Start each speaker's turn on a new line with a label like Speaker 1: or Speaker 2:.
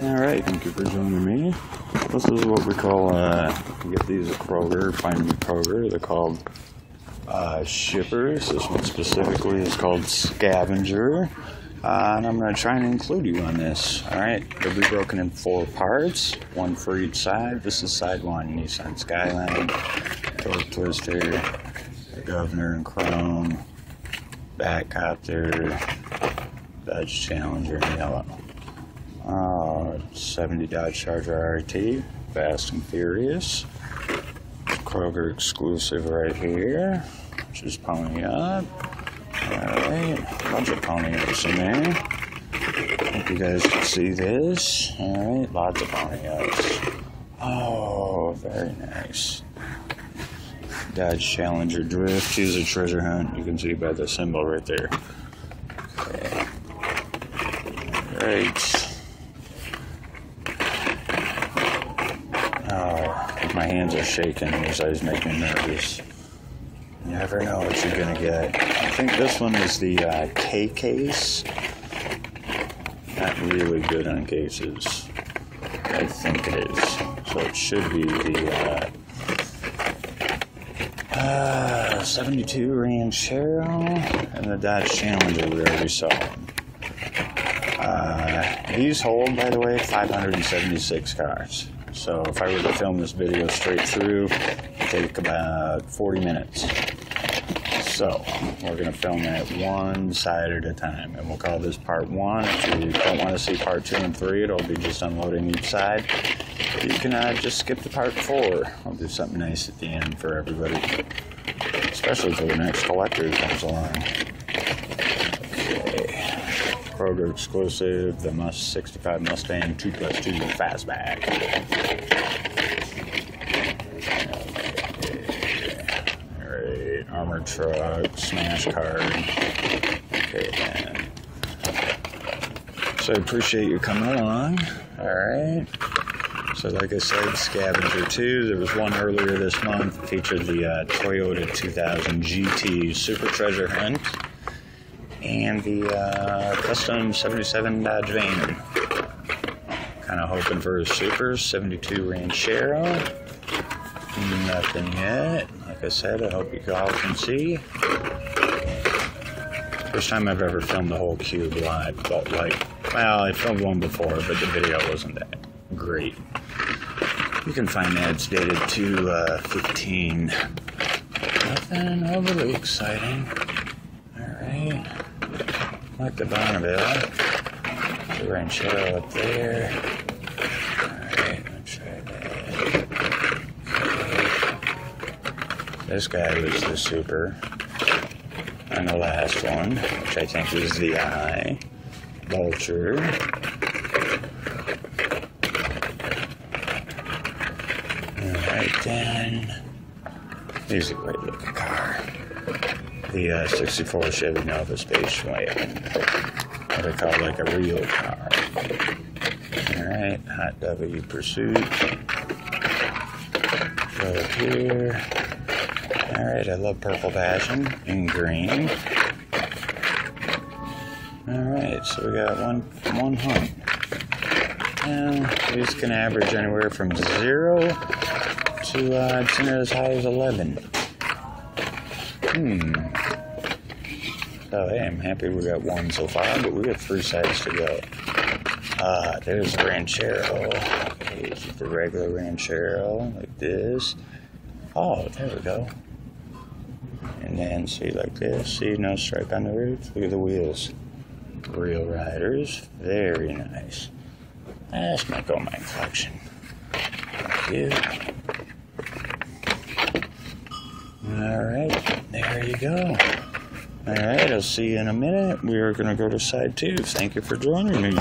Speaker 1: Alright, thank you for joining me. This is what we call, uh, you get these at Kroger, find them at Kroger. They're called uh, shippers. This one specifically is called Scavenger. Uh, and I'm going to try and include you on this. Alright, they'll be broken in four parts, one for each side. This is side one Nissan Skyline, Torque Twister, Governor and Chrome, Batcopter, Dodge Challenger in yellow. Uh, 70 Dodge Charger RT, Fast and Furious. Kroger exclusive right here, which is Pony Up. Alright, bunch of Pony Ups in there. Hope you guys can see this. Alright, lots of Pony Ups. Oh, very nice. Dodge Challenger Drift. Choose a treasure hunt. You can see by the symbol right there. Okay. Right. Oh, my hands are shaking. These always make me nervous. You never know what you're gonna get. I think this one is the uh, K case. Not really good on cases. I think it is. So it should be the uh, uh, 72 Ranchero and the Dodge Challenger we already saw. Uh, these hold, by the way, 576 cars. So if I were to film this video straight through, it'd take about 40 minutes. So we're going to film that one side at a time, and we'll call this part one. If you don't want to see part two and three, it'll be just unloading each side. You can uh, just skip to part four. I'll do something nice at the end for everybody, especially for the next collector who comes along. Kroger exclusive, the Must 65 Mustang 2 plus 2 fastback. Alright, armored truck, smash card. Okay, then. So I appreciate you coming along. Alright. So, like I said, Scavenger 2. There was one earlier this month featured the uh, Toyota 2000 GT Super Treasure Hunt and the uh, custom 77 Dodge Van. Kind of hoping for a Super 72 Ranchero. Nothing yet. Like I said, I hope you all can see. First time I've ever filmed the whole cube live. But like, well, I filmed one before, but the video wasn't that great. You can find ads dated to uh, 15. Nothing overly exciting. Like the Bonneville. The Ranchero up there. This guy was the super. And the last one, which I think is the eye. Vulture. Alright then. He's a great looking car. The uh, 64 Chevy Nova Space Wagon. What I call like a real car. Alright, Hot W Pursuit. Go here. Alright, I love Purple Passion in green. Alright, so we got one one hunt. And these can average anywhere from zero to uh, I'd say as high as 11. Hmm. So, hey, I'm happy we got one so far, but we got three sides to go. Uh, there's the Ranchero. The regular Ranchero, like this? Oh, there we go. And then see like this, see no stripe on the roof. Look at the wheels. Real riders, very nice. That's my go my collection. Thank you. Alright, there you go. Alright, I'll see you in a minute. We are going to go to side two. Thank you for joining me.